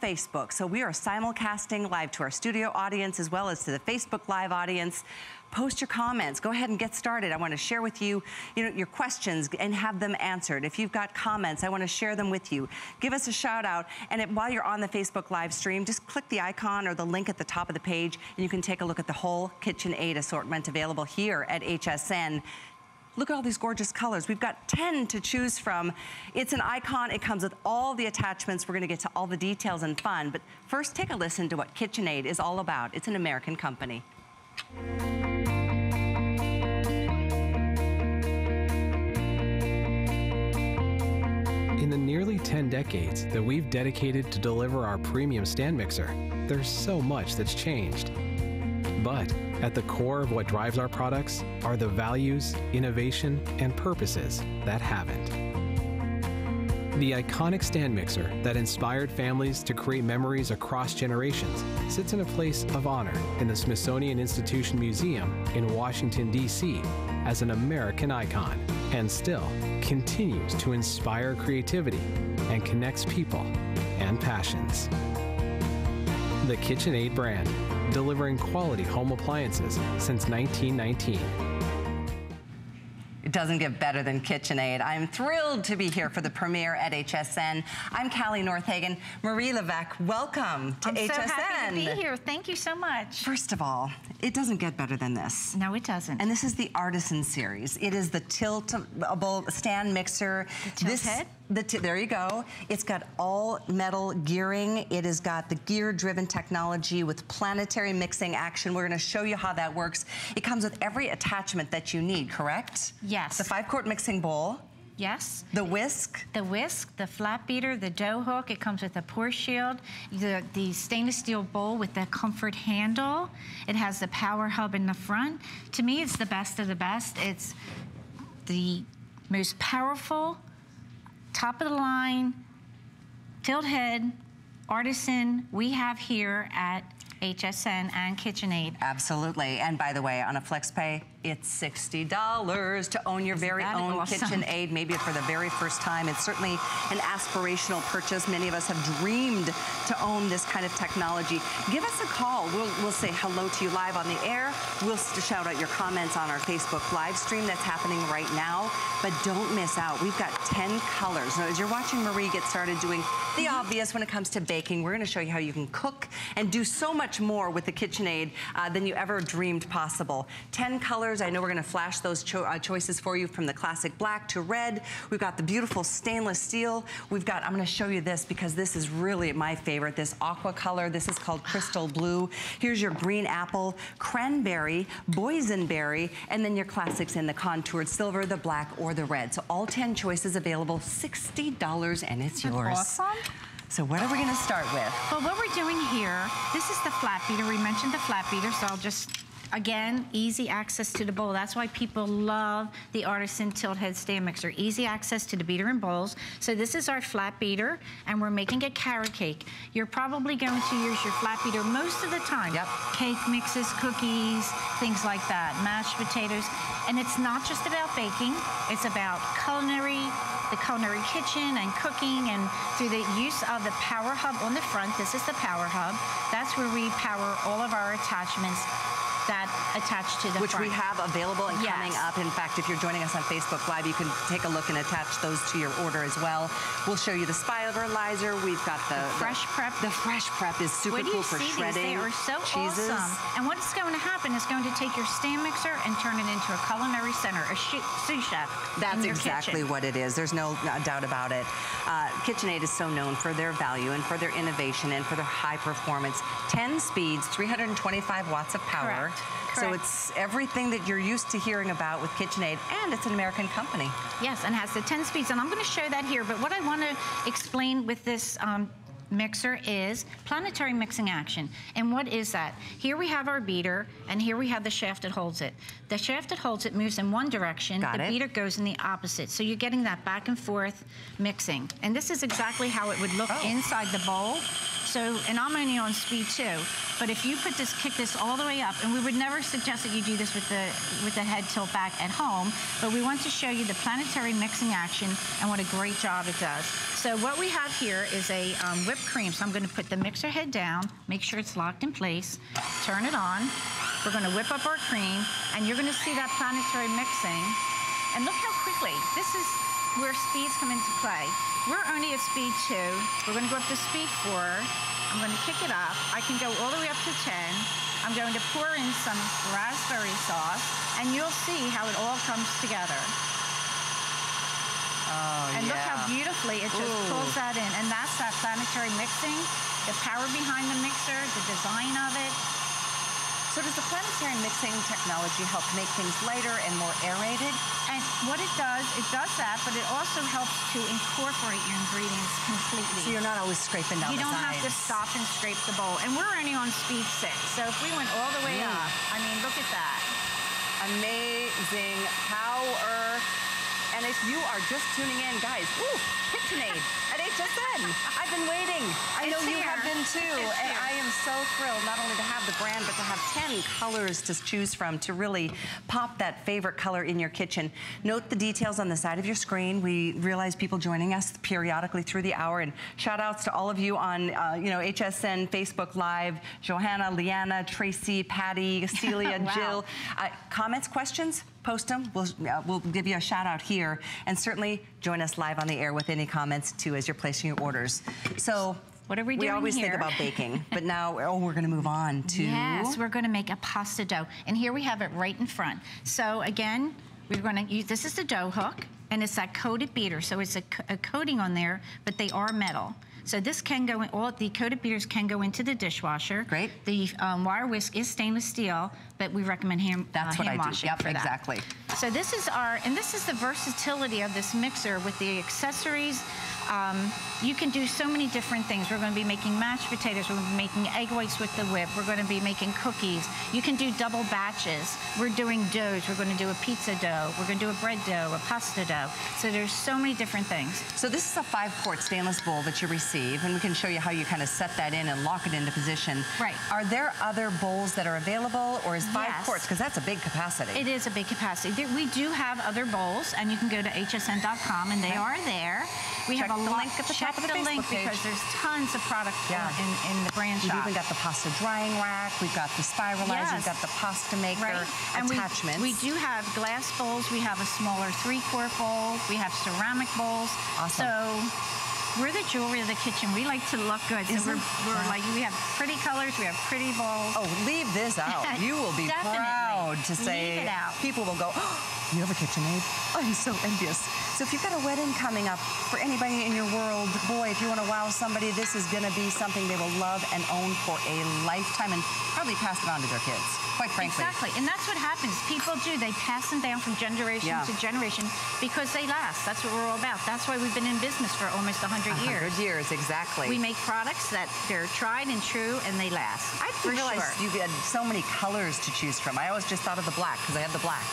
Facebook. So we are simulcasting live to our studio audience as well as to the Facebook Live audience. Post your comments. Go ahead and get started. I want to share with you, you know, your questions and have them answered. If you've got comments, I want to share them with you. Give us a shout out. And it, while you're on the Facebook live stream, just click the icon or the link at the top of the page and you can take a look at the whole KitchenAid assortment available here at HSN. Look at all these gorgeous colors. We've got 10 to choose from. It's an icon. It comes with all the attachments. We're gonna get to all the details and fun. But first, take a listen to what KitchenAid is all about. It's an American company. In the nearly 10 decades that we've dedicated to deliver our premium stand mixer, there's so much that's changed. But at the core of what drives our products are the values, innovation, and purposes that haven't. The iconic stand mixer that inspired families to create memories across generations sits in a place of honor in the Smithsonian Institution Museum in Washington, D.C. as an American icon and still continues to inspire creativity and connects people and passions. The KitchenAid brand, delivering quality home appliances since 1919. It doesn't get better than KitchenAid. I'm thrilled to be here for the premiere at HSN. I'm Callie Northagen. Marie Levesque, welcome to I'm HSN. so happy to be here. Thank you so much. First of all, it doesn't get better than this. No, it doesn't. And this is the Artisan Series. It is the tiltable stand mixer. The tilt this, head? The there you go. It's got all metal gearing. It has got the gear-driven technology with planetary mixing action. We're gonna show you how that works. It comes with every attachment that you need, correct? Yes. The five-quart mixing bowl. Yes. The whisk. The whisk, the flat beater, the dough hook. It comes with a pour shield, the, the stainless steel bowl with the comfort handle. It has the power hub in the front. To me, it's the best of the best. It's the most powerful, top of the line, tilt head, artisan we have here at HSN and KitchenAid. Absolutely. And by the way, on a FlexPay, it's $60 to own your very own awesome? KitchenAid, maybe for the very first time. It's certainly an aspirational purchase. Many of us have dreamed to own this kind of technology. Give us a call. We'll, we'll say hello to you live on the air. We'll shout out your comments on our Facebook live stream that's happening right now. But don't miss out. We've got 10 colors. Now, as you're watching Marie get started doing the obvious when it comes to baking, we're gonna show you how you can cook and do so much more with the KitchenAid uh, than you ever dreamed possible. 10 colors. I know we're gonna flash those cho uh, choices for you from the classic black to red. We've got the beautiful stainless steel. We've got, I'm gonna show you this because this is really my favorite, this aqua color. This is called crystal blue. Here's your green apple, cranberry, boysenberry, and then your classics in the contoured silver, the black, or the red. So all 10 choices available, $60 and it's Isn't yours. awesome? So what are we gonna start with? Well, what we're doing here, this is the flat beater. We mentioned the flat beater, so I'll just, again, easy access to the bowl. That's why people love the Artisan Tilt Head Stand Mixer. Easy access to the beater and bowls. So this is our flat beater, and we're making a carrot cake. You're probably going to use your flat beater most of the time. Yep. Cake mixes, cookies, things like that, mashed potatoes. And it's not just about baking, it's about culinary, the culinary kitchen and cooking and through the use of the power hub on the front, this is the power hub, that's where we power all of our attachments that attach to the Which front. we have available and Yes. coming up. In fact, if you're joining us on Facebook Live, you can take a look and attach those to your order as well. We'll show you the spiralizer. We've got the, the Fresh prep. The fresh prep is super cool you for see these? They are so cheeses. awesome. And what's going to happen is going to take your stand mixer and turn it into a culinary center, a sous chef That's exactly kitchen. what it is. There's no doubt about it. Uh, KitchenAid is so known for their value and for their innovation and for their high performance. 10 speeds, 325 watts of power. Correct. So it's everything that you're used to hearing about with KitchenAid, and it's an American company. Yes, and has the 10 speeds, and I'm going to show that here. But what I want to explain with this um, mixer is planetary mixing action. And what is that? Here we have our beater, and here we have the shaft that holds it. The shaft that holds it moves in one direction. Got the it. beater goes in the opposite. So you're getting that back and forth mixing. And this is exactly how it would look Oh. inside the bowl. So, and I'm only on speed two. But if you put this, kick this all the way up, and we would never suggest that you do this with the with the head tilt back at home, but we want to show you the planetary mixing action and what a great job it does. So what we have here is a um, whipped cream. So I'm going to put the mixer head down, make sure it's locked in place, turn it on. We're going to whip up our cream, and you're going to see that planetary mixing. And look how quickly. This is where speeds come into play. We're only at speed two. We're going to go up to speed four. I'm going to kick it up. I can go all the way up to 10. I'm going to pour in some raspberry sauce, and you'll see how it all comes together. Oh, and yeah. look how beautifully it just Ooh. pulls that in. And that's that planetary mixing, the power behind the mixer, the design of it. So does the planetary mixing technology help make things lighter and more aerated? And what it does, it does that, but it also helps to incorporate your ingredients completely. So you're not always scraping down you the don't have to stop and scrape the bowl. And we're only on speed six. So if we went all the way Mm. up, I mean, look at that. Amazing power. And if you are just tuning in, guys, woo, KitchenAid at HSN. I've been waiting. I It's know you have been too. It's and here. I am so thrilled not only to have the brand, but to have 10 colors to choose from to really pop that favorite color in your kitchen. Note the details on the side of your screen. We realize people joining us periodically through the hour and shout outs to all of you on, uh, you know, HSN Facebook Live, Johanna, Leanna, Tracy, Patty, Celia, Wow. Jill. Uh, comments, questions? Post them. We'll, uh, we'll give you a shout out here. And certainly join us live on the air with any comments too as you're placing your orders. So What are we doing we always think about baking, but now, oh, we're going to move on to. Yes, we're going to make a pasta dough. And here we have it right in front. So again, we're going to use, this is the dough hook, and it's that coated beater. So it's a, a coating on there, but they are metal. So this can go in, all the coated beaters can go into the dishwasher. Great. The um, wire whisk is stainless steel, but we recommend hand, That's uh, what I do. Yep, exactly. So this is our, and this is the versatility of this mixer with the accessories. Um, you can do so many different things. We're going to be making mashed potatoes. We're going to be making egg whites with the whip. We're going to be making cookies. You can do double batches. We're doing doughs. We're going to do a pizza dough. We're going to do a bread dough, a pasta dough. So there's so many different things. So this is a five quart stainless bowl that you receive, and we can show you how you kind of set that in and lock it into position. Right. Are there other bowls that are available, or is five Yes. quarts? Because that's a big capacity. It is a big capacity. There, we do have other bowls, and you can go to hsn.com, and they are there. We Check have a the link at the check top of the the link page. because there's tons of product Yeah. in, in the brand We've shop. even got the pasta drying rack. We've got the spiralizer. Yes. We've got the pasta maker Right. And we- attachments. We, do have glass bowls. We have a smaller three-quart bowl. We have ceramic bowls. Awesome. So we're the jewelry of the kitchen. We like to look good. So we're, we're like, we have pretty colors. We have pretty bowls. Oh, leave this out. You will be proud to Leave say it out. people will go, oh, you have a KitchenAid? Oh, I'm so envious. So if you've got a wedding coming up for anybody in your world, boy, if you want to wow somebody, this is going to be something they will love and own for a lifetime and probably pass it on to their kids, quite frankly. Exactly, and that's what happens. People do. They pass them down from generation Yeah. to generation because they last. That's what we're all about. That's why we've been in business for almost 100 years. 100 years, exactly. We make products that they're tried and true and they last. I didn't realize sure. you had so many colors to choose from. I always just thought of the black because I have the black.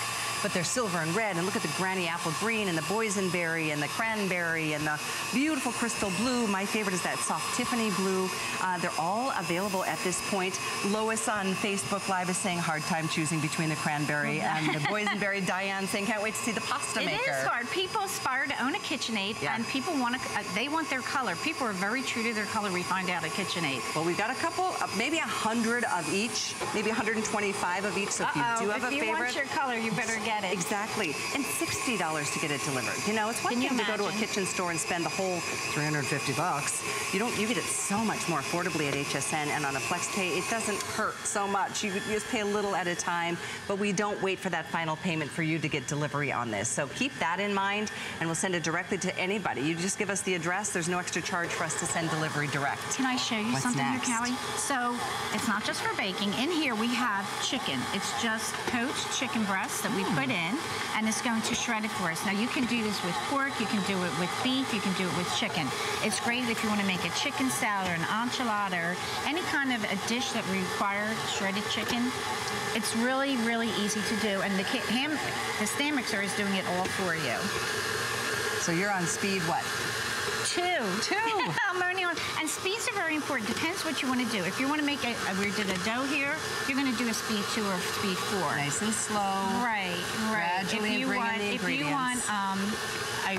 But they're silver and red, and look at the granny apple green, and the boysenberry, and the cranberry, and the beautiful crystal blue. My favorite is that soft Tiffany blue. Uh, they're all available at this point. Lois on Facebook Live is saying hard time choosing between the cranberry and the boysenberry. Diane saying can't wait to see the pasta It maker. is hard. People aspire to own a KitchenAid, Yeah. and people want to. Uh, they want their color. People are very true to their color. We find out at KitchenAid. Well, we've got a couple, uh, maybe a hundred of each, maybe 125 of each. So if you do have if a you favorite, want your color, you better get it. Exactly. And $60 to get it delivered. You know, it's one Can you thing to go to a kitchen store and spend the whole 350 bucks. You don't you get it so much more affordably at HSN and on a flex pay. It doesn't hurt so much. You, you just pay a little at a time, but we don't wait for that final payment for you to get delivery on this. So keep that in mind and we'll send it directly to anybody. You just give us the address. There's no extra charge for us to send delivery direct. Can I show you What's something next? here, Callie? So it's not just for baking. In here we have chicken. It's just poached chicken breast that we Hmm. Put in, and it's going to shred it for us. Now you can do this with pork, you can do it with beef, you can do it with chicken. It's great if you want to make a chicken salad or an enchilada or any kind of a dish that requires shredded chicken. It's really, really easy to do, and the ham, the stand mixer is doing it all for you. So you're on speed what? Two. Two. I'm only on, and speeds are very important. Depends what you want to do. If you want to make a, we did a dough here, you're going to do a speed two or speed four. Nice and slow. Right, right. Gradually if you bring in want, the if you want um, a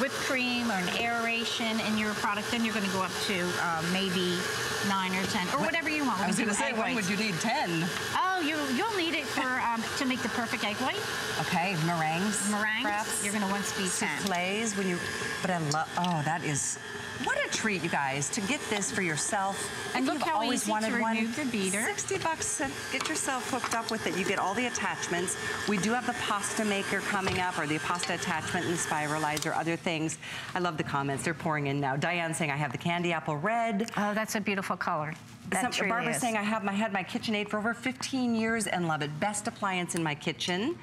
whipped cream or an aeration in your product, then you're going to go up to uh, maybe nine or ten or whatever you want. I was going to say, when would you need 10? Oh, you you'll need it for um, to make the perfect egg white. Okay, meringues. Meringues, you're going to want speed ten. Souffles when you, but I love, oh, that is, what a treat, you guys, to get this for yourself. And look you've how always easy wanted to one, the beater. 60 bucks to get yourself hooked up with it. You get all the attachments. We do have the pasta maker coming up, or the pasta attachment and the spiralizer, other things. I love the comments. They're pouring in now. Diane saying, I have the candy apple red. Oh, that's a beautiful color. That Some, truly Barbara is. saying I have my had my KitchenAid for over 15 years and love it. Best appliance in my kitchen.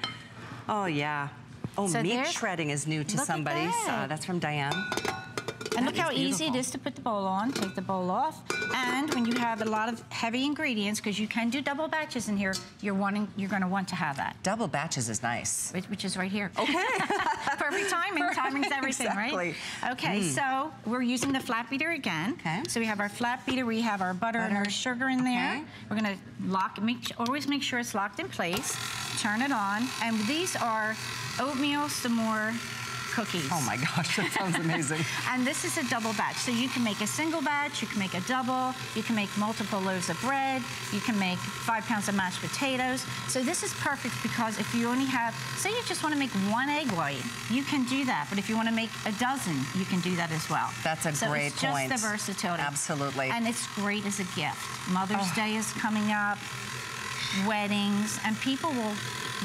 Oh yeah. Oh, So meat shredding is new to somebody. that. Uh, that's from Diane. And That look how is easy it is to put the bowl on, take the bowl off. And when you have a lot of heavy ingredients, because you can do double batches in here, you're wanting, you're gonna want to have that, Double batches is nice. which, which is right here. Okay. Perfect timing, timing's everything, Exactly. right? Okay, mm. so we're using the flat beater again. Okay. So we have our flat beater, we have our butter, and our sugar in there. Okay. We're gonna lock, make, always make sure it's locked in place, turn it on, and these are oatmeal s'more cookies. Oh my gosh, that sounds amazing. And this is a double batch. So you can make a single batch, you can make a double, you can make multiple loaves of bread, you can make five pounds of mashed potatoes. So this is perfect because if you only have, say you just want to make one egg white, you can do that. But if you want to make a dozen, you can do that as well. That's a so great it's just point. the versatility. Absolutely. And it's great as a gift. Mother's oh. Day is coming up, weddings, and people will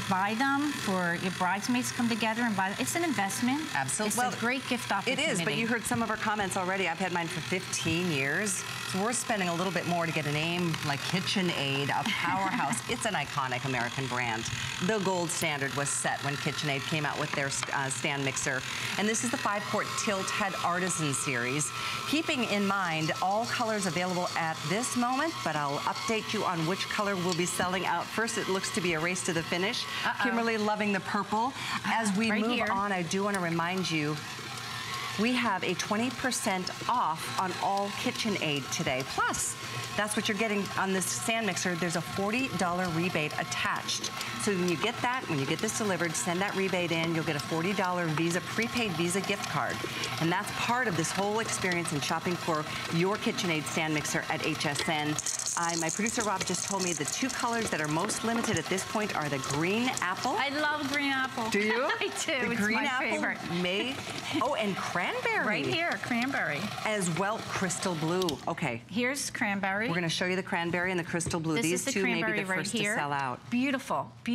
buy them for your bridesmaids come together and buy them. It's an investment. Absolutely. It's a great gift opportunity. is, but you heard some of our comments already. I've had mine for 15 years. So we're spending a little bit more to get a name like KitchenAid, a powerhouse. it's an iconic American brand. The gold standard was set when KitchenAid came out with their uh, stand mixer. And this is the five-quart tilt head artisan series. Keeping in mind all colors available at this moment, but I'll update you on which color we'll be selling out first. It looks to be a race to the finish. Kimberly loving the purple. As we Right move here. on, I do want to remind you we have a 20% off on all KitchenAid today. Plus, that's what you're getting on this stand mixer. There's a $40 rebate attached. So when you get that, when you get this delivered, send that rebate in. You'll get a $40 Visa, prepaid Visa gift card. And that's part of this whole experience in shopping for your KitchenAid stand mixer at HSN. I, my producer Rob just told me the two colors that are most limited at this point are the green apple. I love green apple. do you? I do. The it's green my apple, favorite. May. Oh, and cranberry. Right here, cranberry. As well, crystal blue. Okay, Here's cranberry. we're going to show you the cranberry and the crystal blue. this These the two may be the right first here. to sell out. Beautiful, beautiful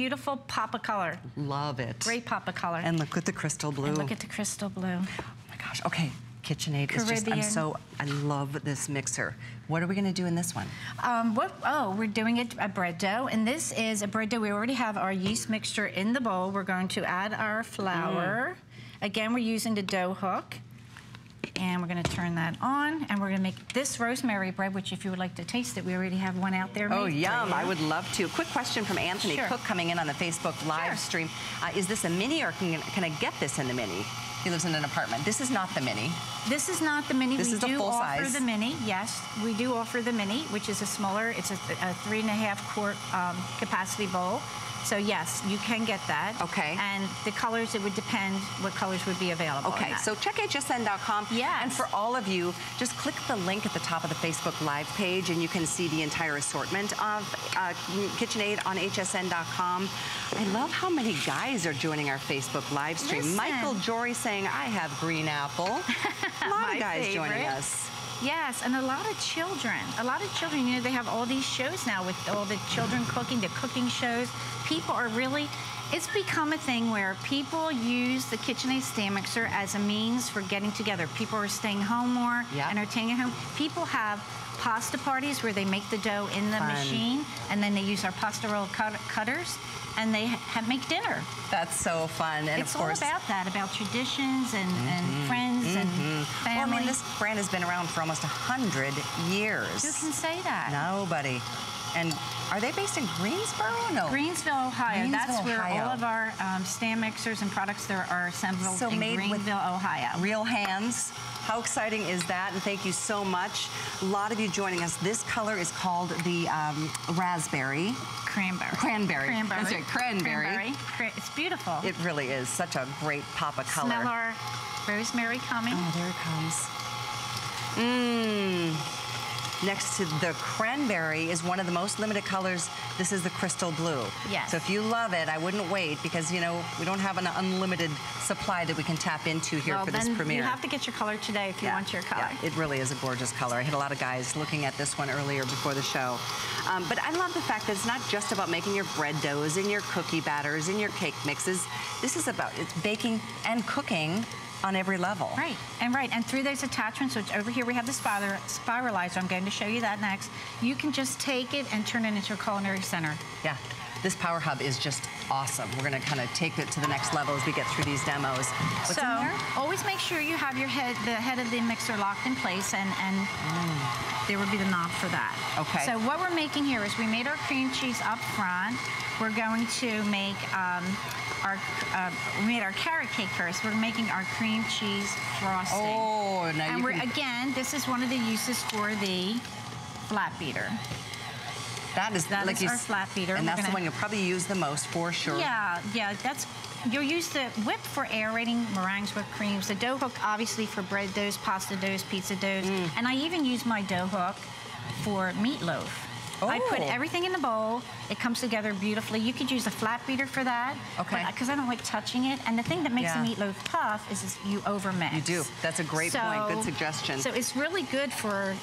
pop of color. Love it. Great pop of color. And look at the crystal blue. And look at the crystal blue. oh my gosh. Okay, KitchenAid is just. I'm so. I love this mixer. What are we going to do in this one? Um, what? Oh, we're doing it a bread dough, and this is a bread dough. We already have our yeast mixture in the bowl. We're going to add our flour. Mm. Again, we're using the dough hook. And we're going to turn that on, and we're going to make this rosemary bread, which if you would like to taste it, we already have one out there. Oh, yum. I would love to. Quick question from Anthony Sure. Cook coming in on the Facebook live Sure. stream. Uh, is this a mini or can, can I get this in the mini? He lives in an apartment. This is not the mini. This is not the mini. This we is the do full offer size. the mini. Yes, we do offer the mini, which is a smaller. It's a, a three and a half quart um, capacity bowl. So yes, you can get that. Okay. And the colors, it would depend what colors would be available. Okay, so check hsn.com. Yes. And for all of you, just click the link at the top of the Facebook Live page and you can see the entire assortment of uh, KitchenAid on hsn.com. I love how many guys are joining our Facebook Live stream. Listen. Michael Jory saying, I have green apple. a lot of guys joining us. Yes, and a lot of children. A lot of children, you know, they have all these shows now with all the children cooking, the cooking shows. People are really, it's become a thing where people use the KitchenAid stand mixer as a means for getting together. People are staying home more, Yeah. entertaining at home. People have pasta parties where they make the dough in the Fun. machine and then they use our pasta roll cut- cutters and they ha- make dinner. That's so fun. And it's of course, all about that, about traditions and, and friends and well, family. I mean, this brand has been around for almost 100 years. Who can say that? Nobody. And are they based in Greensboro? No. Greenville, Ohio. Greenville, That's where Ohio. all of our um, stand mixers and products there are assembled So in made with Greenville, Ohio. Real hands. How exciting is that? And thank you so much. A lot of you joining us. This color is called the um, raspberry. Cranberry. Cranberry. Cranberry. That's right, cranberry. Cranberry. It's beautiful. It really is such a great pop of color. Smell our rosemary coming. Oh, there it comes. Mmm. Next to the cranberry is one of the most limited colors. This is the crystal blue. Yes. So if you love it, I wouldn't wait because, you know, we don't have an unlimited supply that we can tap into here well, for this premiere. you have to get your color today if you Yeah, want your color. Yeah, it really is a gorgeous color. I had a lot of guys looking at this one earlier before the show. Um, but I love the fact that it's not just about making your bread doughs and your cookie batters and your cake mixes. This is about it's baking and cooking on every level. Right, and right, and through those attachments, which over here we have the spiral, spiralizer, I'm going to show you that next, you can just take it and turn it into a culinary center. Yeah. This Power Hub is just awesome. We're going to kind of take it to the next level as we get through these demos. What's so always make sure you have your head, the head of the mixer locked in place, and, and there would be the knob for that. Okay. So what we're making here is we made our cream cheese up front. We're going to make um, our, uh, we made our carrot cake first. We're making our cream cheese frosting. Oh, now and you we're, can... again, this is one of the uses for the flat beater. That is, That like is our flat beater. And We're that's the gonna- one you'll probably use the most for sure. Yeah, yeah, that's, you'll use the whip for aerating meringues, whipped creams, the dough hook obviously for bread doughs, pasta doughs, pizza doughs, Mm. and I even use my dough hook for meatloaf. I put Oh. everything in the bowl. It comes together beautifully. You could use a flat beater for that. Okay. Because I don't like touching it. And the thing that makes Yeah. the meatloaf tough is, is you overmix. You do. That's a great point. Good suggestion. So it's really good for,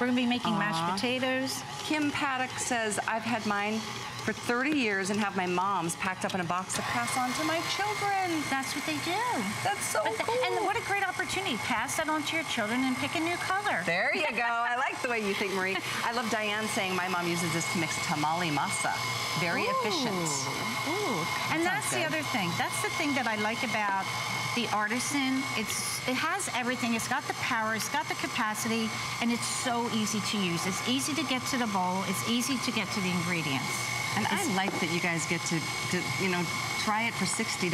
we're gonna be making mashed potatoes. Kim Paddock says, I've had mine for 30 years and have my mom's packed up in a box to pass on to my children. That's what they do. That's so the- cool. and what a great opportunity. Pass that on to your children and pick a new color. There you go. I like the way you think, Marie. I love Diane saying my mom uses this to mix tamale masa. Very efficient. Ooh. And that's sounds the other thing. That's the thing that I like about the artisan. It's it has everything. It's got the power, it's got the capacity, and it's so easy to use. It's easy to get to the bowl, it's easy to get to the ingredients. And I like that you guys get to, to, you know, try it for $60.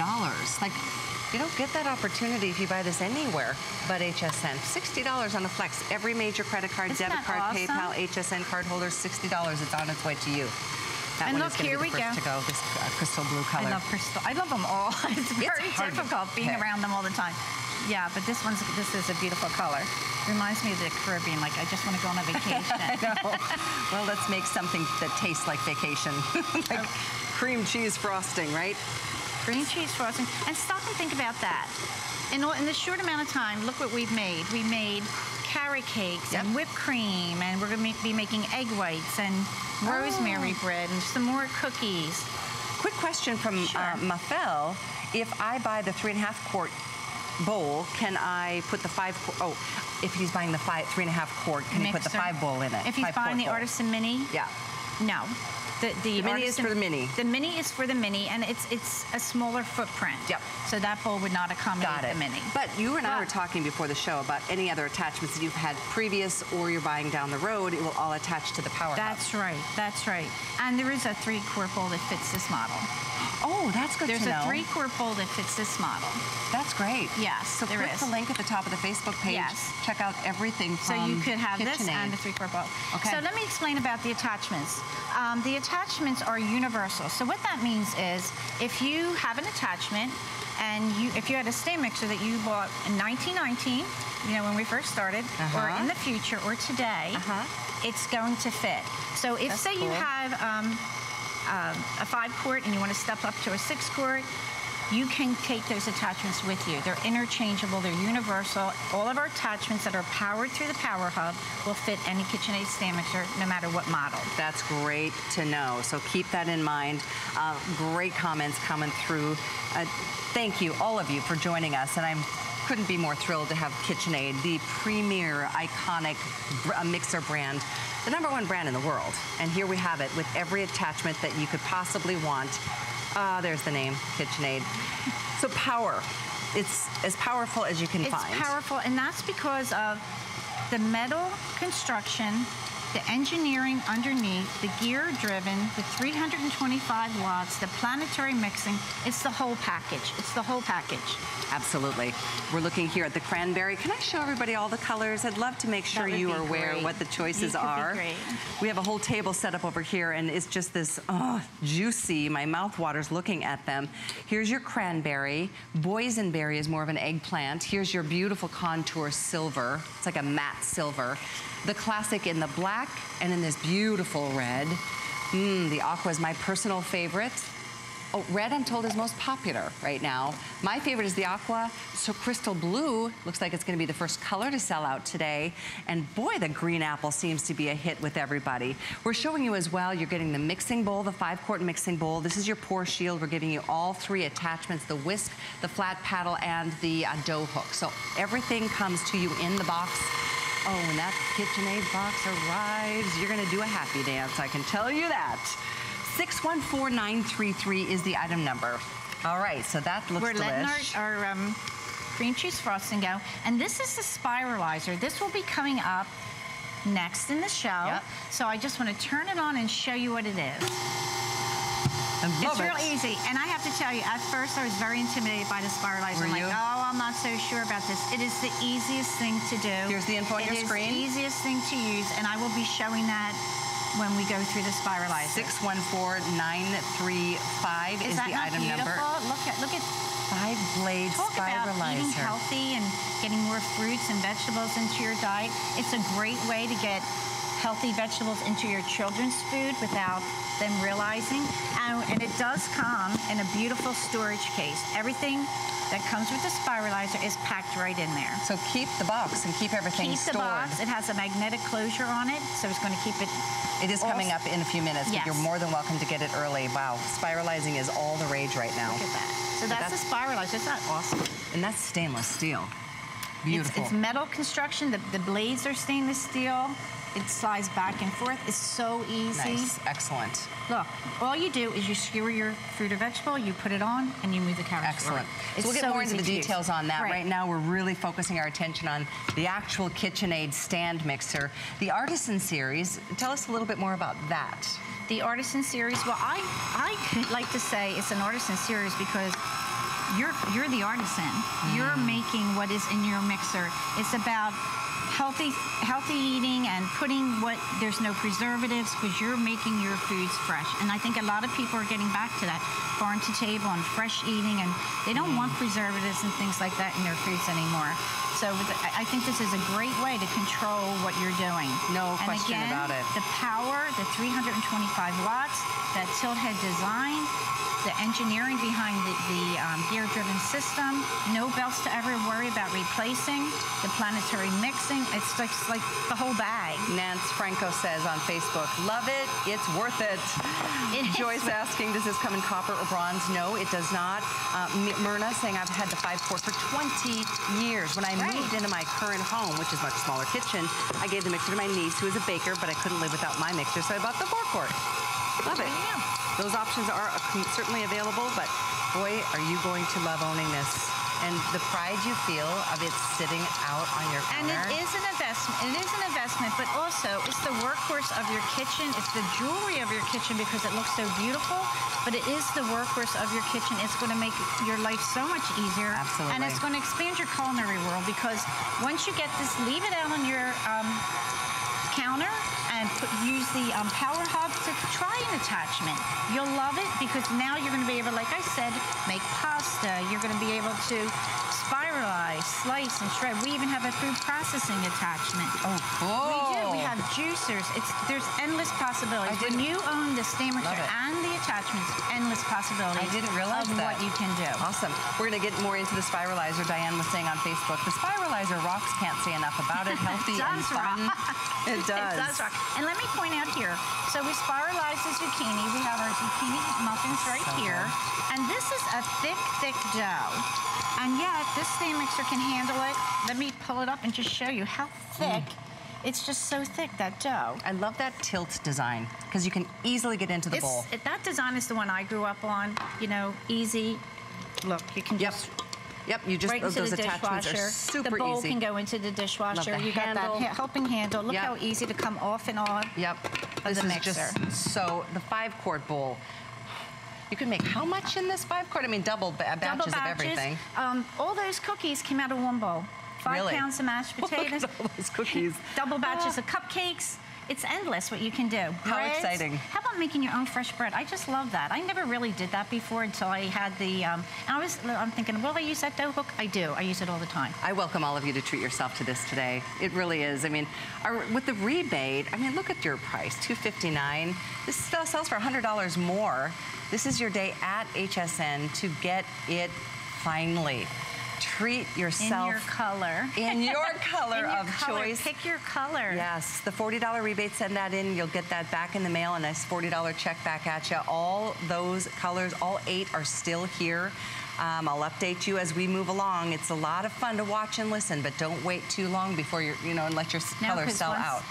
Like, you don't get that opportunity if you buy this anywhere but HSN. $60 on the Flex. Every major credit card, Isn't debit card, awesome? PayPal, HSN card holders, $60. It's on its way to you. That And look, here we go. to go, this uh, crystal blue color. I love crystal. I love them all. It's very to difficult being pick. around them all the time. Yeah, but this one's this is a beautiful color. Reminds me of the Caribbean. Like I just want to go on a vacation. Well, let's make something that tastes like vacation. like cream cheese frosting, right? Cream cheese frosting. And stop and think about that. In, in this short amount of time, look what we've made. We made carrot cakes Yep. and whipped cream, and we're going to be making egg whites and rosemary bread and some more cookies. Quick question from Sure. uh, Mafel. If I buy the three and a half quart bowl, can I put the five, oh, if he's buying the five, three and a half quart, can he put the five bowl in it? If he's buying the bowl. Artisan Mini, Yeah. no. The, the, The mini is for the mini. The mini is for the mini, and it's it's a smaller footprint. Yep. So that bowl would not accommodate the mini. But you and I were talking before the show about any other attachments that you've had previous or you're buying down the road. It will all attach to the power hub. That's right. That's right. And there is a three-quart bowl that fits this model. Oh, that's good There's to know. There's a three-quart bowl that fits this model. That's great. Yes, So there click is. the link at the top of the Facebook page. Yes. Check out everything So you could have this and the three-quart bowl. Okay. So let me explain about the attachments. Um, the attachments are universal. So what that means is if you have an attachment and you, if you had a stand mixer that you bought in 1919, you know, when we first started, or Uh-huh. in the future, or today, Uh-huh. it's going to fit. So if, That's say, you have um, um, a five quart and you want to step up to a six quart, you can take those attachments with you. They're interchangeable, they're universal. All of our attachments that are powered through the Power Hub will fit any KitchenAid stand mixer, no matter what model. That's great to know. So keep that in mind. Uh, great comments coming through. Uh, thank you, all of you, for joining us. And I couldn't be more thrilled to have KitchenAid, the premier, iconic uh, mixer brand, the number one brand in the world. And here we have it with every attachment that you could possibly want. Ah, there's the name, KitchenAid. So power. It's as powerful as you can It's find. It's powerful, and that's because of the metal construction the engineering underneath, the gear-driven, the 325 watts, the planetary mixing. It's the whole package. It's the whole package. Absolutely. We're looking here at the cranberry. Can I show everybody all the colors? I'd love to make sure you are aware what the choices are. We have a whole table set up over here and it's just this oh, juicy. My mouth waters looking at them. Here's your cranberry. Boysenberry is more of an eggplant. Here's your beautiful contour silver. It's like a matte silver. The classic in the black and in this beautiful red. Mmm, the aqua is my personal favorite. Oh, red I'm told is most popular right now. My favorite is the aqua. So crystal blue looks like it's gonna be the first color to sell out today. And boy, the green apple seems to be a hit with everybody. We're showing you as well, you're getting the mixing bowl, the five quart mixing bowl. This is your pour shield. We're giving you all three attachments, the whisk, the flat paddle, and the uh, dough hook. So everything comes to you in the box. Oh, when that KitchenAid box arrives, you're gonna do a happy dance, I can tell you that. 614933 is the item number. All right, so that looks We're delish. letting our, our um, cream cheese frosting go. And this is the spiralizer. This will be coming up next in the show. Yep. So I just want to turn it on and show you what it is. It's real easy. And I have to tell you, at first I was very intimidated by the spiralizer. Were I'm like, oh, I'm not so sure about this. It is the easiest thing to do. Here's the info on your screen. It is the easiest thing to use, and I will be showing that when we go through the spiralizer. 614935 is is that the item beautiful? number. Look at look at Five blade Talk about eating healthy and getting more fruits and vegetables into your diet. It's a great way to get healthy vegetables into your children's food without them realizing. And, and it does come in a beautiful storage case. Everything that comes with the spiralizer is packed right in there. So keep the box and keep everything Keep stored. the box. It has a magnetic closure on it, so it's going to keep it. It is coming up in a few minutes, but you're more than welcome to get it early. Wow, spiralizing is all the rage right now. Look at that. So But that's, the spiralizer. Isn't that awesome? And that's stainless steel. It's, Beautiful. it's metal construction. The, the blades are stainless steel. It slides back and forth. It's so easy. nice, excellent. Look, all you do is you skewer your fruit or vegetable, you put it on, and you move the carrots Excellent. So we'll get so more into the to use. details on that. Right. Right now, we're really focusing our attention on the actual KitchenAid stand mixer. The Artisan Series, tell us a little bit more about that. The artisan series. Well, I I like to say it's an artisan series because you're you're the artisan. You're Mm. making what is in your mixer. It's about healthy healthy eating and putting what there's no preservatives because you're making your foods fresh. And I think a lot of people are getting back to that farm to table and fresh eating, and they don't want preservatives and things like that in their foods anymore. So I think this is a great way to control what you're doing. No and question again, about it. The power, the 325 watts, that tilt head design, the engineering behind the, the um, gear-driven system, no belts to ever worry about replacing, the planetary mixing, it's just like the whole bag. Nance Franco says on Facebook, love it, it's worth it. It Joyce asking, does this come in copper or bronze? No, it does not. Uh, Myrna saying, I've had the five quart for 20 years. When I Right. moved into my current home, which is a much smaller kitchen, I gave the mixer to my niece, who is a baker, but I couldn't live without my mixer, so I bought the four quart. Love it. There you go. Those options are certainly available, but boy, are you going to love owning this. And the pride you feel of it sitting out on your counter. And it is an investment. It is an investment, but also it's the workhorse of your kitchen. It's the jewelry of your kitchen because it looks so beautiful. But it is the workhorse of your kitchen. It's going to make your life so much easier. Absolutely. And it's going to expand your culinary world because once you get this, leave it out on your um, counter and put, use the um, power hub to try an attachment. You'll love it because now you're going to be able, like I said, make pasta. You're going to be able to spiralize, slice, and shred. We even have a food processing attachment. oh, cool. We do. We have juicers. It's there's endless possibilities. When you own the steam mixer and the attachments, endless possibilities. I didn't realize of that. what you can do. Awesome. We're going to get more into the spiralizer. Diane was saying on Facebook, the spiralizer rocks. Can't say enough about it. Healthy It and does fun. rock. It does. It does rock. And let me point out here. So we spiralize the zucchini. We have our zucchini muffins right So here. And this is a thick, thick dough. And yet, this steam mixer can handle it. Let me pull it up and just show you how thick. It's just so thick, that dough. I love that tilt design because you can easily get into the It's, bowl. it- that design is the one I grew up on. You know, easy. Look, you can Yep. just Yep, you just- right those attachments are dishwasher. super the bowl easy. can go into the dishwasher. you got that helping handle. Look Yep. how easy to come off and on. Yep. This is mixer. just so the five quart bowl. You can make how much in this five quart? I mean, double ba- batches, Double of everything. Um, all those cookies came out of one bowl. Five Really? pounds of mashed potatoes. All those cookies. double batches of cupcakes. It's endless what you can do. How Breads. exciting. How about making your own fresh bread? I just love that. I never really did that before until I had the, um, and I was, I'm thinking, will I use that dough hook? I do. I use it all the time. I welcome all of you to treat yourself to this today. It really is. I mean, our, with the rebate, I mean, look at your price, 259. This sells for $100 more. This is your day at HSN to get it finally. Treat yourself In your color. in your color In your of color. choice. Pick your color. Yes, the $40 rebate, send that in. You'll get that back in the mail, a nice $40 check back at you. All those colors, all eight are still here. Um, I'll update you as we move along. It's a lot of fun to watch and listen, but don't wait too long before you're, you know, and let your No, 'cause sell once- out.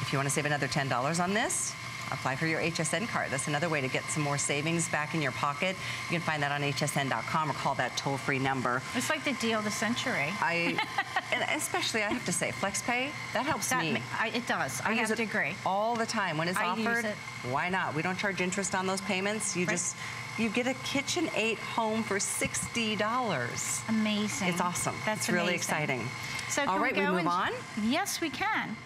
If you want to save another $10 on this, apply for your HSN card. That's another way to get some more savings back in your pocket. You can find that on hsn.com or call that toll-free number. It's like the deal of the century. I, and especially I have to say, FlexPay, that helps That me. I, it does. I, use have to agree. all the time. When it's I offered, it. why not? We don't charge interest on those payments. You Right. just, you get a KitchenAid home for $60. Amazing. It's awesome. That's It's really amazing. exciting. So All can right, we, we go move on? Yes, we can.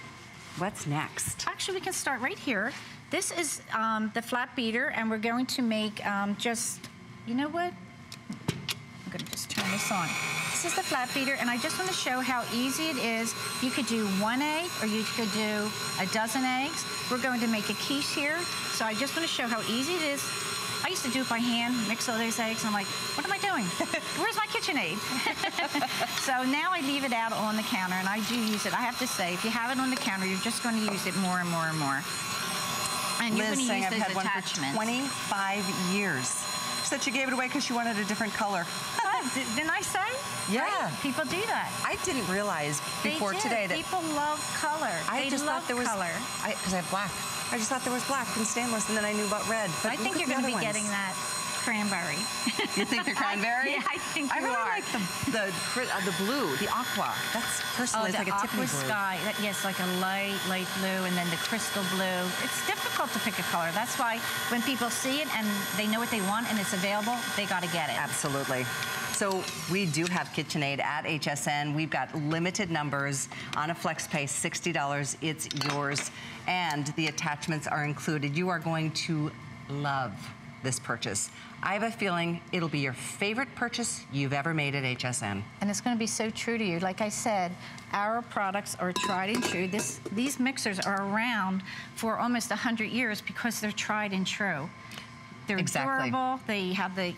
What's next? Actually, we can start right here. This is um, the flat beater, and we're going to make um, just, you know what? I'm going to just turn this on. This is the flat beater, and I just want to show how easy it is. You could do one egg, or you could do a dozen eggs. We're going to make a quiche here, so I just want to show how easy it is. I used to do it by hand, mix all those eggs. And I'm like, what am I doing? Where's my KitchenAid? so now I leave it out on the counter, and I do use it. I have to say, if you have it on the counter, you're just going to use it more and more and more. And Liz to saying I've had one for 25 years. She said she gave it away because she wanted a different color. Oh, di- didn't I say? Yeah. Right? People do that. I didn't realize before today that people love color. I they just love thought there was color. because I, have black. I just thought there was black and stainless, and then I knew about red. But I think you're going to be getting that cranberry. You think they're cranberry? yeah, I think I really are. like the the uh, the blue, the aqua. That's Oh, personally the it's like a Tiffany blue. sky. That, yes, like a light, light blue, and then the crystal blue. It's difficult to pick a color. That's why when people see it and they know what they want and it's available, they got to get it. Absolutely. So we do have KitchenAid at HSN. We've got limited numbers on a FlexPay, $60. It's yours. And the attachments are included. You are going to love this purchase. I have a feeling it'll be your favorite purchase you've ever made at HSN. And it's going to be so true to you. Like I said, our products are tried and true. This, these mixers are around for almost 100 years because they're tried and true. They're Exactly. durable. They have the,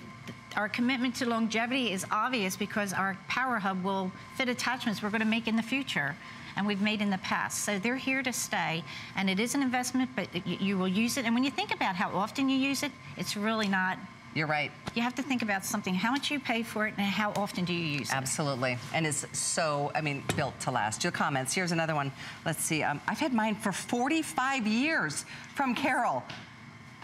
our commitment to longevity is obvious because our Power Hub will fit attachments we're going to make in the future and we've made in the past. So they're here to stay. And it is an investment, but you will use it. And when you think about how often you use it, it's really not. You're right. You have to think about something, how much you pay for it and how often do you use it. Absolutely. And it's so, I mean, built to last. Your comments. Here's another one. Let's see. Um, I've had mine for 45 years from Carol.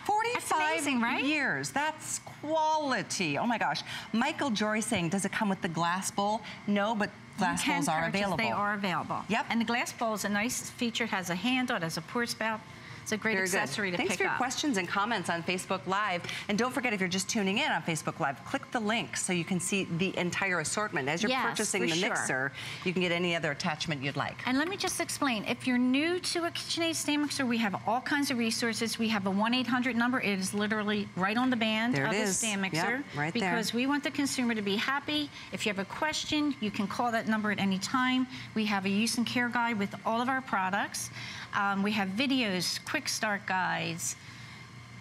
45 amazing, right? years. That's quality. Oh my gosh. Michael Jory saying, does it come with the glass bowl? No, but glass bowls are purchase, available. They are available. Yep. And the glass bowl is a nice feature. It has a handle. It has a pour spout. It's a great Very accessory good. to Thanks pick for your up. questions and comments on Facebook Live. And don't forget, if you're just tuning in on Facebook Live, click the link so you can see the entire assortment. As you're Yes, purchasing the sure. mixer, you can get any other attachment you'd like. And let me just explain. If you're new to a KitchenAid stand mixer, we have all kinds of resources. We have a 1-800 number. It is literally right on the band There of the stand Yep, mixer. right there. because we want the consumer to be happy. If you have a question, you can call that number at any time. We have a use and care guide with all of our products. Um, we have videos, quick start guides,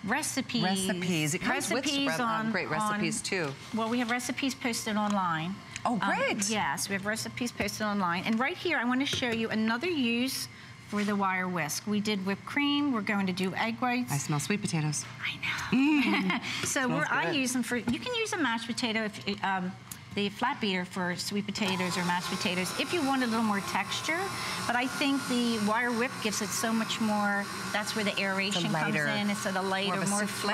recipes. Recipes. It comes recipes re- um, on, great recipes, on- too. Well, we have recipes posted online. Oh, Um, great. yes, we have recipes posted online. And right here, I want to show you another use for the wire whisk. We did whipped cream. We're going to do egg whites. I smell sweet potatoes. I know. so where I use them for, you can use a mashed potato if, um, the flat beater for sweet potatoes or mashed potatoes if you want a little more texture. But I think the wire whip gives it so much more. That's where the aeration comes lighter- in. It's a lighter, more more souffle.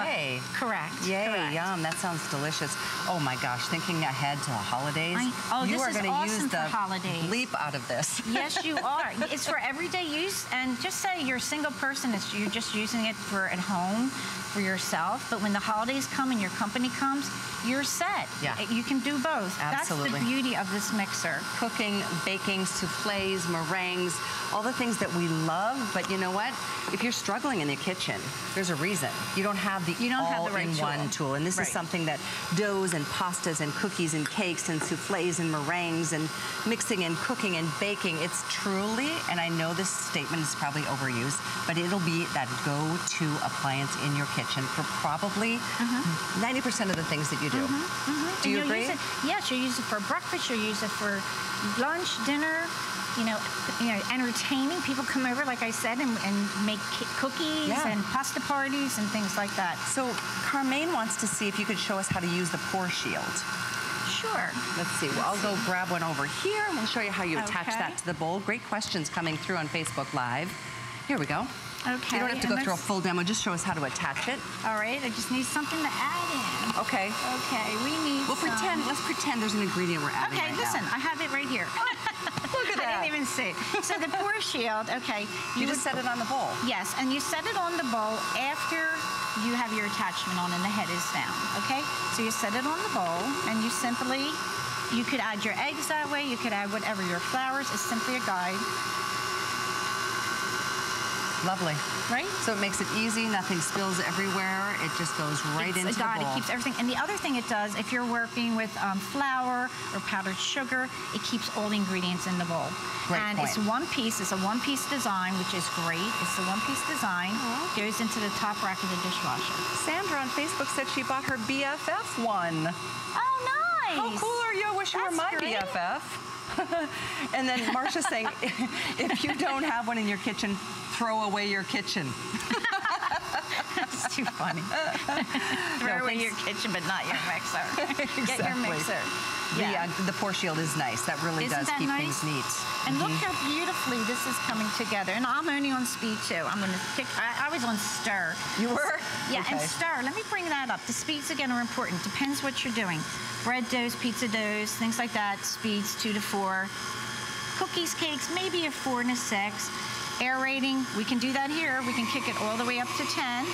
Correct. Yay, correct. yum, that sounds delicious. Oh my gosh, thinking ahead to the holidays. I- oh, you this are is awesome use for the holidays. leap out of this. Yes, you are. It's for everyday use, and just say you're a single person, it's, you're just using it for at home for yourself. But when the holidays come and your company comes, you're set. Yeah. You can do both. Absolutely. That's the beauty of this mixer. Cooking, baking, souffles, meringues, all the things that we love. But you know what? If you're struggling in the kitchen, there's a reason. You don't have the You don't have the right all-in-one tool. tool. And this Right. is something that doughs and pastas and cookies and cakes and souffles and meringues and mixing and cooking and baking. It's truly, and I know this statement is probably overused, but it'll be that go-to appliance in your kitchen for probably mm-hmm. 90% of the things that you do. Mm-hmm, mm-hmm. Do And you agree? Use it, yes, you'll use it for breakfast, you'll use it for lunch, dinner, you know, you know, entertaining. People come over, like I said, and, and make cookies Yeah. and pasta parties and things like that. So Carmaine wants to see if you could show us how to use the pour shield. Sure. Let's see. Well, I'll go grab one over here and we'll show you how you attach Okay. that to the bowl. Great questions coming through on Facebook Live. Here we go. Okay. You don't have to go through a full demo. Just show us how to attach it. All right, I just need something to add in. Okay. Okay, we need. We'll some- pretend. Let's pretend there's an ingredient we're adding Okay, right listen, now. I have it right here. Look at that. I didn't even see. So the pour shield, okay. You just set it on the bowl. Yes, and you set it on the bowl after you have your attachment on and the head is down, okay? So you set it on the bowl and you simply, you could add your eggs that way, you could add whatever, your flours, it's simply a guide, Lovely. right? So it makes it easy. Nothing spills everywhere. It just goes right it's into guide. the bowl. It keeps everything. And the other thing it does, if you're working with um, flour or powdered sugar, it keeps all the ingredients in the bowl. Great and it's one piece. It's a one-piece design, which is great. It's a one-piece design. Goes into the top rack of the dishwasher. Sandra on Facebook said she bought her BFF one. Oh, nice. How cool are you? I wish you were my great. BFF. and then Marcia's saying, if you don't have one in your kitchen, throw away your kitchen. It's too funny. Throw No, away thanks. your kitchen, but not your mixer. Get your Exactly. mixer. The, Yeah. uh, the pour shield is nice. That really Isn't does that keep nice? things neat. And look how beautifully this is coming together. And I'm only on speed two. I'm going to pick. I, I was on stir. You were? Yeah, and stir. Let me bring that up. The speeds again are important. Depends what you're doing. Bread doughs, pizza doughs, things like that. Speeds two to four. Cookies, cakes, maybe a four and a six. Aerating, we can do that here. We can kick it all the way up to 10.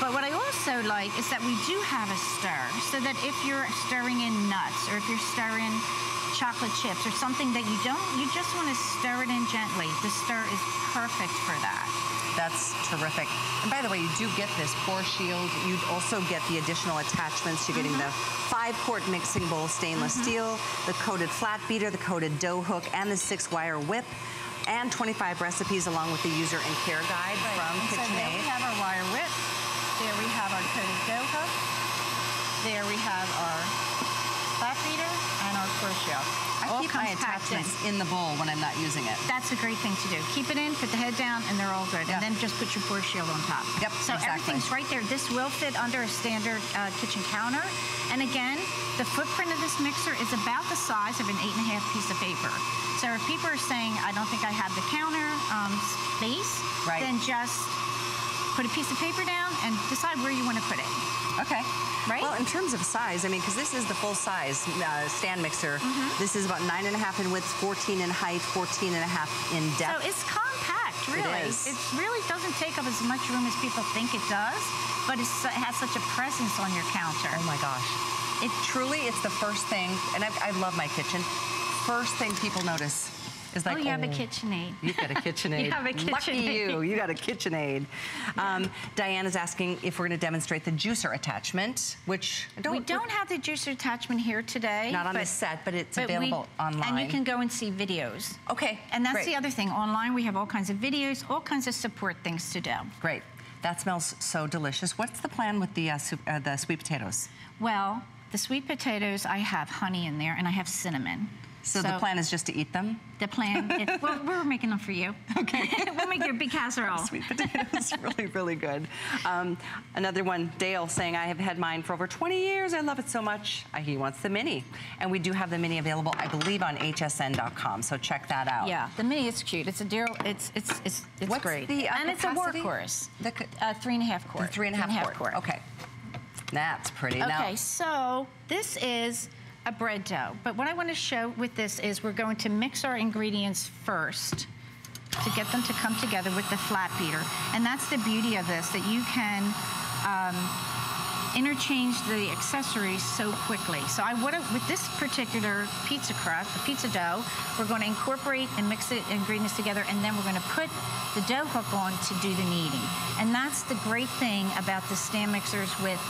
But what I also like is that we do have a stir, so that if you're stirring in nuts or if you're stirring chocolate chips or something that you don't, you just want to stir it in gently. The stir is perfect for that. That's terrific. And by the way, you do get this pour shield. You also get the additional attachments. You're getting the Mm-hmm. five quart mixing bowl stainless steel, the coated flat beater, the coated dough hook, and the six wire whip, and 25 recipes along with the user and care guide from And so there KitchenAid. we have our wire whip. There we have our coated dough hook. There we have our flat beater and our shield. I All keep my attachments in the bowl when I'm not using it. That's a great thing to do. Keep it in, put the head down, and they're all good. And then just put your pour shield on top. Yep, So exactly. everything's right there. This will fit under a standard uh, kitchen counter. And again, the footprint of this mixer is about the size of an eight and a half piece of paper. So if people are saying, I don't think I have the counter um, space, Right. then just put a piece of paper down and decide where you want to put it. Okay. Right? Well, in terms of size, I mean, because this is the full size uh, stand mixer. Mm-hmm. This is about nine and a half in width, 14 in height, 14 and a half in depth. So it's compact, really. is. It really doesn't take up as much room as people think it does, but it's, it has such a presence on your counter. Oh my gosh. It truly, it's the first thing, and I, I love my kitchen. First thing people notice like, oh, you have a KitchenAid. You've got a KitchenAid. You have a Lucky you, you got a KitchenAid. Um, Diane is asking if we're going to demonstrate the juicer attachment, which don't. we don't have the juicer attachment here today. Not on but, this set, but it's but we- available online. And you can go and see videos. Okay. And that's great. the other thing. Online, we have all kinds of videos, all kinds of support things to do. Great. That smells so delicious. What's the plan with the uh, soup, uh, the sweet potatoes? Well, the sweet potatoes, I have honey in there and I have cinnamon. So, the plan is just to eat them? The plan, is, well, we're making them for you. Okay. we'll make your big casserole. Sweet potatoes, really, really good. Um, another one, Dale saying, I have had mine for over 20 years. I love it so much. Uh, he wants the mini. And we do have the mini available, I believe, on hsn.com. So check that out. Yeah, the mini is cute. It's a dear. It's it's it's it's What's great. the, uh, and capacity? it's a workhorse. The uh, three and a half quart. The three and a half, quart. Okay. That's pretty. Okay, Now, so this is a bread dough. But what I want to show with this is we're going to mix our ingredients first to get them to come together with the flat beater. And that's the beauty of this, that you can um, interchange the accessories so quickly. So I would with this particular pizza crust, the pizza dough, we're going to incorporate and mix the ingredients together, and then we're going to put the dough hook on to do the kneading. And that's the great thing about the stand mixers with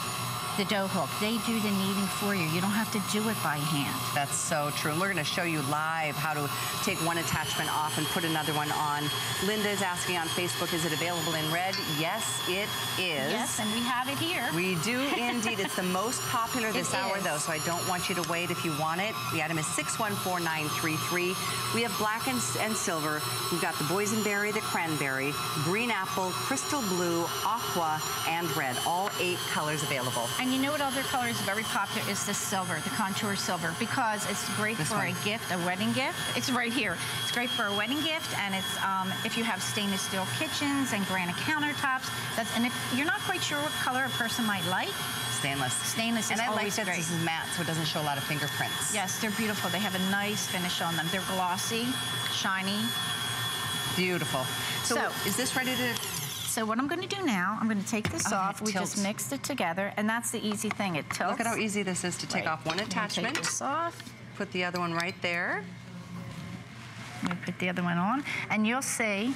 the dough hook. They do the kneading for you. You don't have to do it by hand. That's so true. And we're going to show you live how to take one attachment off and put another one on. Linda is asking on Facebook, is it available in red? Yes, it is. Yes, and we have it here. We do indeed. It's the most popular this It hour, is. though, so I don't want you to wait if you want it. The item is 614933. We have black and, and silver. We've got the boysenberry, the cranberry, green apple, crystal blue, aqua, and red. All eight colors available. And you know what other color is very popular is the silver, the contour silver, because it's great This for one. a gift, a wedding gift. It's right here. It's great for a wedding gift, and it's um, if you have stainless steel kitchens and granite countertops. That's and if you're not quite sure what color a person might like, Stainless. Stainless And is I like that great. this is matte, so it doesn't show a lot of fingerprints. yes, they're beautiful. They have a nice finish on them. They're glossy, shiny. Beautiful. So, So- is this ready to So what I'm going to do now, I'm going to take this Oh, off. We just mixed it together, and that's the easy thing. It tilts. Look at how easy this is to take Right. off one attachment, Take this off. put the other one right there. Me put the other one on, and you'll see,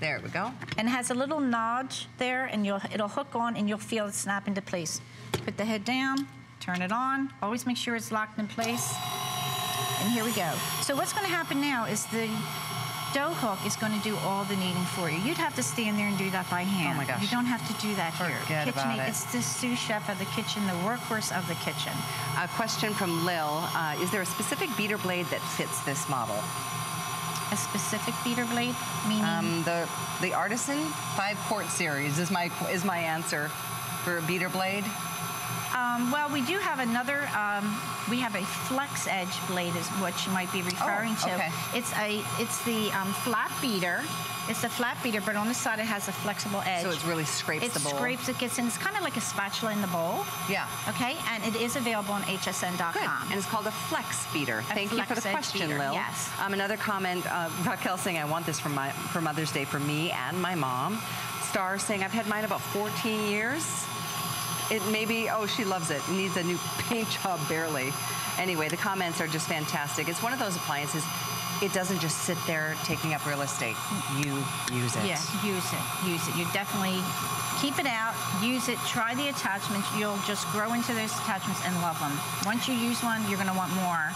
There we go. and it has a little notch there, and you'll it'll hook on, and you'll feel it snap into place. Put the head down, turn it on. Always make sure it's locked in place. And here we go. So what's going to happen now is the dough hook is going to do all the kneading for you. You'd have to stand there and do that by hand. Oh my gosh. You don't have to do that here. Forget about KitchenAid, it. It's the sous chef of the kitchen, the workhorse of the kitchen. A question from Lil. Uh, is there a specific beater blade that fits this model? A specific beater blade, meaning Um, the the Artisan five quart series is my is my answer for a beater blade. Um, well, we do have another. Um, we have a flex edge blade, is what you might be referring to. Oh, okay. It's a. It's the um, flat beater. It's the flat beater, but on the side it has a flexible edge. So it really scrapes it the bowl. It scrapes. It gets in. It's kind of like a spatula in the bowl. Yeah. Okay, and it is available on hsn.com. Good. And it's called a flex beater. Thank you for the question, beater, Lil. yes. Um, another comment, uh, Raquel saying, I want this for, my, for Mother's Day for me and my mom. Star saying, I've had mine about 14 years. It maybe, oh, she loves it. Needs a new paint job, barely. Anyway, the comments are just fantastic. It's one of those appliances, it doesn't just sit there taking up real estate. You use it. Yeah, use it. Use it. You definitely keep it out, use it, try the attachments. You'll just grow into those attachments and love them. Once you use one, you're going to want more.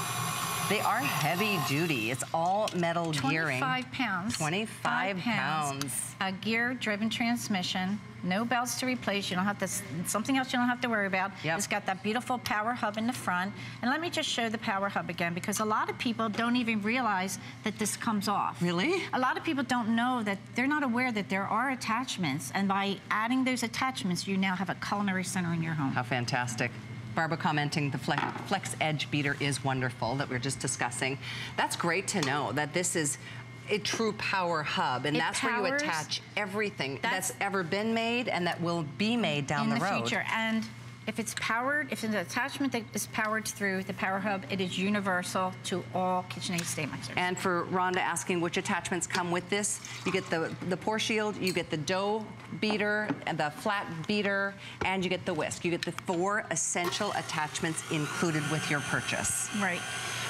They are heavy duty. It's all metal gearing. 25 pounds. 25 Five pounds. A gear-driven transmission. No belts to replace. You don't have to. Something else you don't have to worry about. Yep. It's got that beautiful power hub in the front. And let me just show the power hub again because a lot of people don't even realize that this comes off. Really? A lot of people don't know that they're not aware that there are attachments, and by adding those attachments, you now have a culinary center in your home. How fantastic. Barbara commenting the flex, flex Edge beater is wonderful that we are just discussing. That's great to know that this is a true power hub and It that's where you attach everything That's- that's, ever been made and that will be made down the, the, road. future. And if it's powered, if it's an attachment that is powered through the Power Hub, it is universal to all KitchenAid state mixers. And for Rhonda asking which attachments come with this, you get the, the pour shield, you get the dough beater, the flat beater, and you get the whisk. You get the four essential attachments included with your purchase. Right.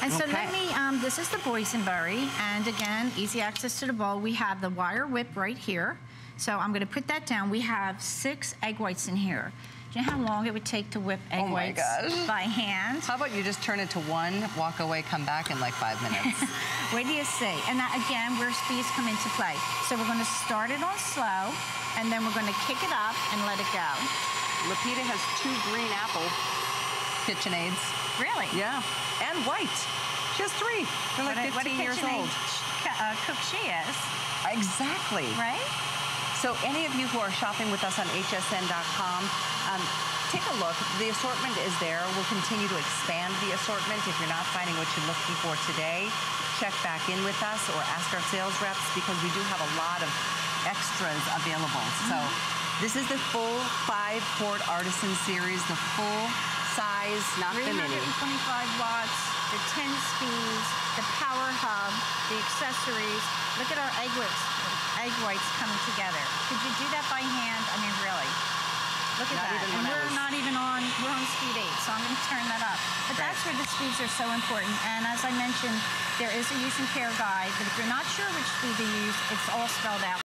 And so Okay. let me, um, this is the boysenberry, and again, easy access to the bowl. We have the wire whip right here. So I'm gonna put that down. We have six egg whites in here. Do you know how long it would take to whip egg Oh whites gosh. by hand? How about you just turn it to one, walk away, come back in like five minutes? what do you see? And that, again, where speeds come into play. So we're gonna start it on slow, and then we're gonna kick it up and let it go. Lapita has two green apple KitchenAids. Really? Yeah, and white. She has three. They're like what a, 15 what a years old. uh, cook she is, Exactly. right? So any of you who are shopping with us on hsn.com, um, take a look. The assortment is there. We'll continue to expand the assortment. If you're not finding what you're looking for today, check back in with us or ask our sales reps because we do have a lot of extras available. So this is the full five quart artisan series, the full size, not the mini. 325 watts, the 10 speeds, the power hub, the accessories. Look at our egg whites, egg whites coming together. Could you do that by hand? I mean, really. Look at Not that. and we're was- not even on, we're on speed eight, so I'm going to turn that up. But that's where the speeds are so important. And as I mentioned, there is a use and care guide, but if you're not sure which speed to use, it's all spelled out.